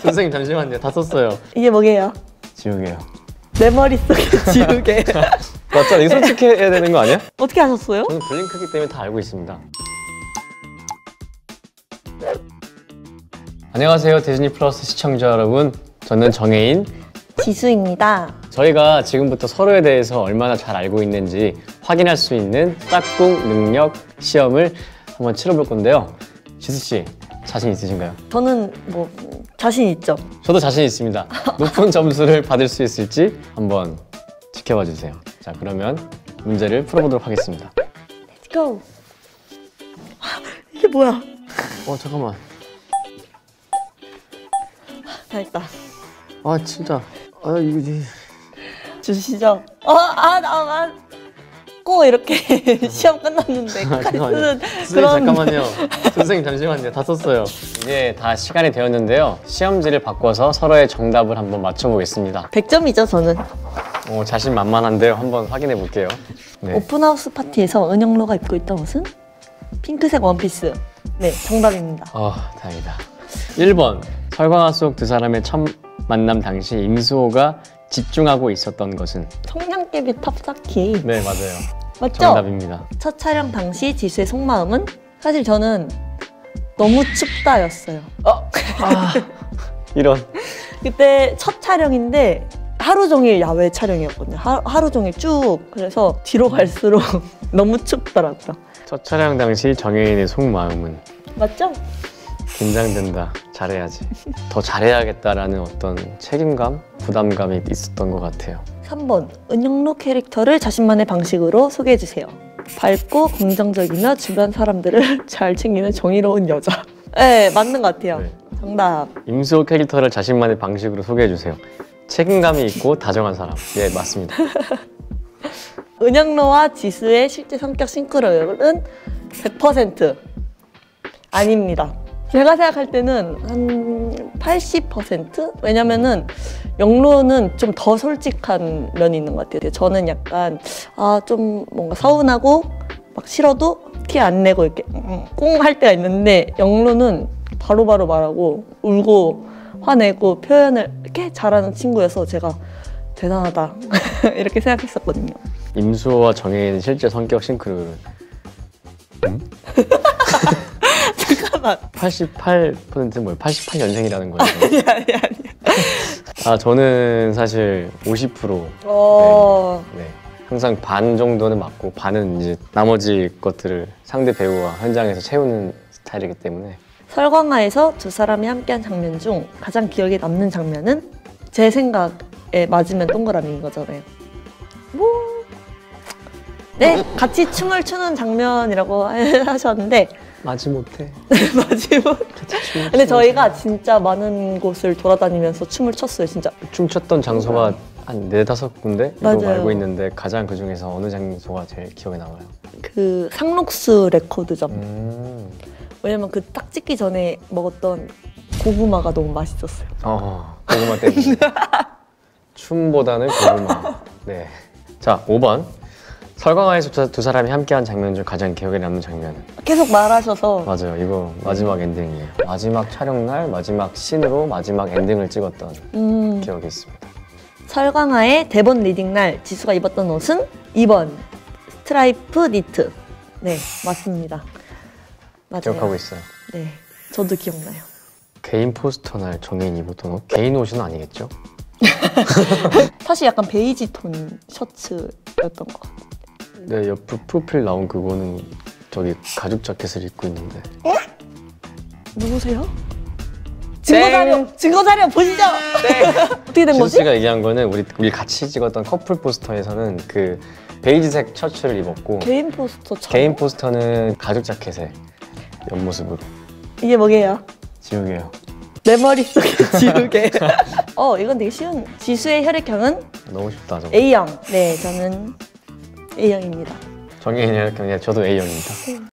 선생님 잠시만요. 다 썼어요. 이게 뭐게요? 지우개요. 내 머릿속에 지우개. 맞잖아. 이거 솔직해야 되는 거 아니야? 어떻게 하셨어요? 저는 블링크기 때문에 다 알고 있습니다. 안녕하세요. 디즈니 플러스 시청자 여러분. 저는 정혜인. 지수입니다. 저희가 지금부터 서로에 대해서 얼마나 잘 알고 있는지 확인할 수 있는 짝꿍 능력 시험을 한번 치러볼 건데요. 지수 씨, 자신 있으신가요? 저는 뭐 자신 있죠. 저도 자신 있습니다. 높은 점수를 받을 수 있을지 한번 지켜봐 주세요. 자, 그러면 문제를 풀어보도록 하겠습니다. Let's go. 이게 뭐야? 어, 잠깐만. 다 했다. 아, 진짜. 아, 이거 주시죠. 어, 아, 나, 나. 꼭 이렇게 시험 끝났는데 끝까지 쓰는 선생님 그런 잠깐만요. 선생님 잠시만요. 다 썼어요. 이제 다 시간이 되었는데요. 시험지를 바꿔서 서로의 정답을 한번 맞춰보겠습니다. 100점이죠, 저는. 어, 자신 만만한데요. 한번 확인해 볼게요. 네. 오픈하우스 파티에서 은영로가 입고 있던 옷은 핑크색 원피스. 네, 정답입니다. 아, 다행이다. 1번. 설광화 속 두 사람의 첫 만남 당시 임수호가 집중하고 있었던 것은 청량깨비 탑쌓기. 네, 맞아요. 맞죠? 정답입니다. 첫 촬영 당시 지수의 속마음은 사실 저는 너무 춥다였어요. 이런. 그때 첫 촬영인데 하루 종일 야외 촬영이었거든요. 하, 하루 종일 쭉. 그래서 뒤로 갈수록 너무 춥더라고요. 첫 촬영 당시 정혜인의 속마음은 맞죠? 긴장된다. 잘해야지. 더 잘해야겠다라는 어떤 책임감, 부담감이 있었던 것 같아요. 3번 은영로 캐릭터를 자신만의 방식으로 소개해 주세요. 밝고 긍정적이며 주변 사람들을 잘 챙기는 정의로운 여자. 네, 맞는 것 같아요. 네. 정답. 임수호 캐릭터를 자신만의 방식으로 소개해 주세요. 책임감이 있고 다정한 사람. 네, 맞습니다. 은영로와 지수의 실제 성격 싱크로율은 100% 아닙니다. 제가 생각할 때는 한 80%? 왜냐면은 영로는 좀 더 솔직한 면이 있는 것 같아요. 저는 약간 아 좀 뭔가 서운하고 막 싫어도 티 안 내고 이렇게 꽁 할 때가 있는데 영로는 바로바로 말하고 울고 화내고 표현을 이렇게 잘하는 친구여서 제가 대단하다 이렇게 생각했었거든요. 임수호와 정혜인의 실제 성격 싱크로율은 잠깐만. 88%는 뭐예요? 88년생이라는 거예요. 아니 아니 아니. 아 저는 사실 50% 어. 네. 항상 반 정도는 맞고 반은 이제 나머지 것들을 상대 배우와 현장에서 채우는 스타일이기 때문에 설광화에서 두 사람이 함께한 장면 중 가장 기억에 남는 장면은 제 생각에 맞으면 동그라미인 거잖아요. 뭐. 네, 같이 춤을 추는 장면이라고 하셨는데 맞지 못해. 마지막. 근데 저희가 진짜 많은 곳을 돌아다니면서 춤을 췄어요, 진짜. 춤췄던 장소가 한 네다섯 군데 맞아요. 이거 알고 있는데 가장 그 중에서 어느 장소가 제일 기억에 남아요? 그 상록수 레코드점. 음. 왜냐면 그 딱 찍기 전에 먹었던 고구마가 너무 맛있었어요. 어, 고구마 때문에. 춤보다는 고구마. 네. 자, 5번. 설강화에서 두- 두 사람이 함께한 장면 중 가장 기억에 남는 장면은? 계속 말하셔서 맞아요. 이거 마지막 엔딩이에요. 마지막 촬영 날 마지막 씬으로 마지막 엔딩을 찍었던 음, 기억이 있습니다. 설강화의 대본 리딩 날 지수가 입었던 옷은 2번 스트라이프 니트. 네, 맞습니다. 맞아요. 기억하고 있어요. 네, 저도 기억나요. 개인 포스터 날 정혜인 입었던 옷? 개인 옷은 아니겠죠? 사실 약간 베이지 톤 셔츠였던 것 같아요. 네, 옆 프로필 나온 그거는 저기 가죽 자켓을 입고 있는데 누구세요? 증거 자료, 증거 자료 보시죠. 어떻게 된 거지? 씨가 얘기한 거는 우리 우리 같이 찍었던 커플 포스터에서는 그 베이지색 셔츠를 입었고 개인 포스터 처럼. 개인 포스터는 가죽 자켓에 옆모습으로 이게 뭐게요? 지우개요. 내 머릿속에 지우개. 어, 이건 되게 쉬운. 지수의 혈액형은 너무 쉽다 저거. A형. 네, 저는 A형입니다. 정혜인이 그냥 저도 A형입니다.